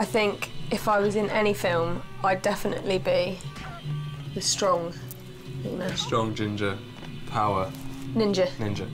I think if I was in any film, I'd definitely be the strong you know. Strong ginger, power, ninja. ninja.